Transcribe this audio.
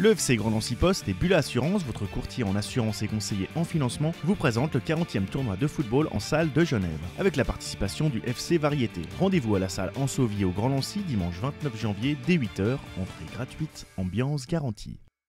Le FC Grand Nancy Post et Bulla Assurance, votre courtier en assurance et conseiller en financement, vous présente le 40e tournoi de football en salle de Genève, avec la participation du FC Variété. Rendez-vous à la salle Ensauvier au Grand Nancy dimanche 29 janvier dès 8h, entrée gratuite, ambiance garantie.